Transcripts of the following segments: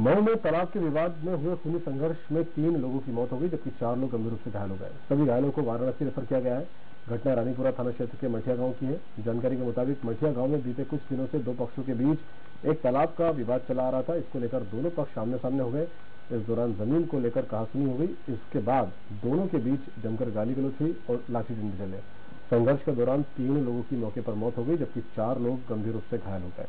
मऊ में तालाब के विवाद में हुए खूनी संघर्ष में तीन लोगों की मौत हो गई, जबकि चार लोग गंभीर रूप से घायल हो गए। सभी घायलों को वाराणसी रेफर किया गया है। घटना रानीपुरा थाना क्षेत्र के मठिया गाँव की है। जानकारी के मुताबिक मठिया गाँव में बीते कुछ दिनों से दो पक्षों के बीच एक तालाब का विवाद चला आ रहा था। इसको लेकर दोनों पक्ष सामने सामने हो गए। इस दौरान ज़मीन को लेकर कहासुनी हो गई। इसके बाद दोनों के बीच जमकर गाली गलौज हुई और लाठी डंडे चले संघर्ष के दौरान तीन लोगों की मौके पर मौत हो गई, जबकि चार लोग गंभीर रूप से घायल हो गए।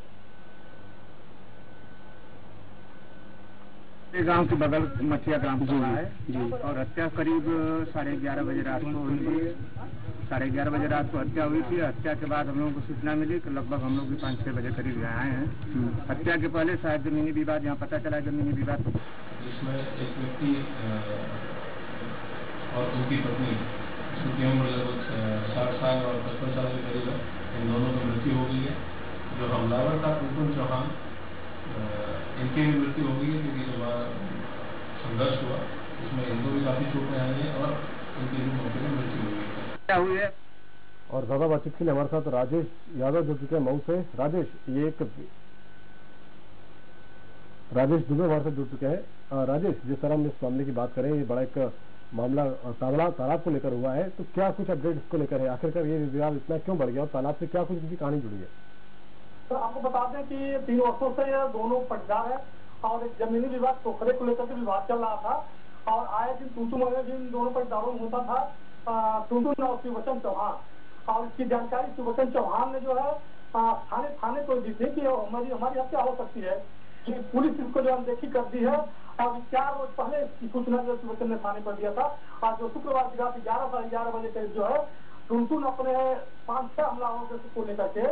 गाँव के बगल मठिया ग्राम सभा है। जी और हत्या करीब साढ़े ग्यारह बजे रात को हुई थी। साढ़े ग्यारह बजे रात को हत्या हुई थी। हत्या के बाद हम लोगों को सूचना मिली कि लगभग हम लोग भी पाँच छह बजे करीब यहाँ आए हैं। हत्या के पहले शायद जमीनी विवाद यहाँ पता चला जमीनी विवाद। जिसमें एक व्यक्ति और उनकी पत्नी जिनकी उम्र लगभग साठ साल और पचपन साल के करीब है। इन दोनों की मृत्यु हो गई है। जो हमलावर था कुमकुम चौहान इनकी भी मृत्यु हो गई है क्योंकि जो संघर्ष हुआ। उसमें इनको भी काफ़ी चोटें आई हैं और इनकी भी मौके पर मृत्यु है। क्या हुई है? और ज़्यादा बातचीत के लिए हमारे साथ राजेश यादव जुड़ चुके हैं मऊ से राजेश ये एक राजेश दुबे हमारे साथ जुड़ चुके हैं। राजेश जिस तरह हम इस मामले की बात करें ये बड़ा एक मामला ताला तालाब को लेकर हुआ है। तो क्या कुछ अपडेट इसको लेकर है? आखिरकार ये विवाद इतना क्यों बढ़ गया और तालाब से क्या कुछ इनकी कहानी जुड़ी है? तो आपको बता दें कि तीन वर्षों से दोनों पटदार है। और एक जमीनी विवाद पोखरे को लेकर के विवाद चल रहा था। और आए दिन तूतू मने दिन दोनों पर में होता था टूटू और शिवचन चौहान। और इसकी जानकारी शिवचन चौहान ने जो है थाने थाने को दी थी कि हमारी हमारी हत्या हो सकती है। कि पुलिस इसको जो अनदेखी कर दी है। और चार रोज पहले इसकी सूचना जो शिवचन ने थाने पर दिया था। और जो शुक्रवार की रात ग्यारह साढ़े ग्यारह बजे करीब जो है टुनटुन अपने पाँच छह हमलावरों को लेकर के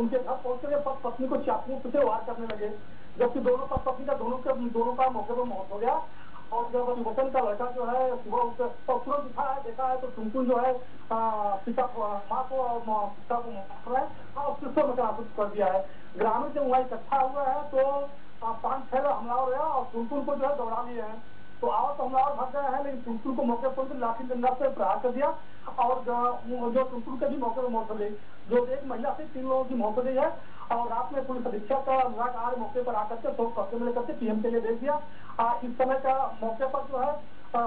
उनके घर पहुँचने पर पत्नी को चाकू से वार करने लगे। जबकि दोनों पर पत्नी का दोनों के दोनों का मौके पर मौत हो गया। और जब वतन का लड़का जो है, सुबह उठकर सूरज उठा है, देखा है तो टुनटुन जो है पिता को, माँ को और पिता को मार है और सिस्टम में कर दिया है। ग्रामीण जब वहाँ इकट्ठा हुआ है तो पाँच छह हमलावर है और टुनटुन को जो है दौड़ा लिए हैं। तो आओ तो हमलावर भाग गए हैं, लेकिन टुनटुन को मौके पर लाठी डंडा से प्रहार कर दिया और, जो टुनटुन के भी मौके पर मौत हो गई। जो एक महिला से तीन लोगों की मौत हो गई है। और रात में पुलिस अधीक्षक का अनुराग आर मौके पर आकर के सौ कब्जे में लेकर के पीएम के लिए भेज दिया। इस समय का मौके पर जो है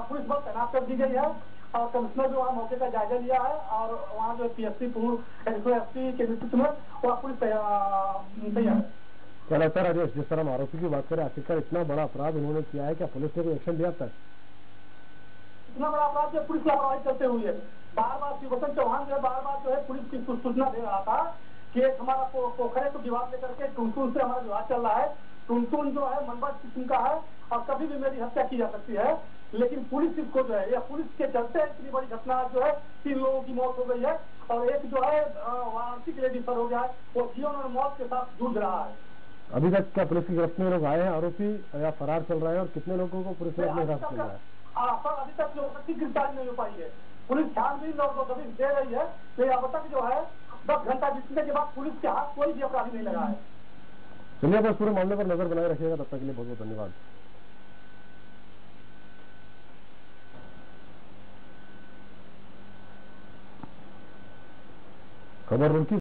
पुलिस बल तैनात कर दी गई है। और कमिश्नर जो है मौके का जायजा लिया है और वहाँ जो पी एस सी पूर्व एस के नेतृत्व में वहाँ पुलिस तैयार है। क्या लगता है राजेश जिस तरह हम आरोपी की बात करें आखिरकार इतना बड़ा अपराध उन्होंने किया है क्या पुलिस ने कोई एक्शन लिया तक? इतना बड़ा अपराध जो पुलिस लापरवाही करते हुए बार बार शिवचंद चौहान जो है बार बार जो है पुलिस की सूचना दे रहा था कि एक हमारा पोखरे को विवाद लेकर के टुनटुन से हमारा विवाद चल रहा है। टुनटुन जो है मनबट किस्म का है और कभी भी मेरी हत्या की जा सकती है। लेकिन पुलिस इसको जो है या पुलिस के चलते इतनी बड़ी घटना जो है तीन लोगों की मौत हो गई है और एक जो है वाराणसी के लिए डिफर हो गया है वो जीवन और मौत के साथ जूझ रहा है। अभी तक क्या पुलिस की गिरफ्त में लोग आए हैं आरोपी या फरार चल रहा है और कितने लोगों को पुलिस ने अपने हिरासत में लिया है? अभी तक जो गिरफ्तारी नहीं हो पाई है। पुलिस छानबीन और दबिश दे रही है तो अब तक जो है घंटा बीतने के बाद पुलिस के हाथ कोई भी अपराधी नहीं लगा है। चलिए बस पूरे मामले पर नज़र बनाए रखिएगा। तब तक के लिए बहुत बहुत धन्यवाद। खबर उनकी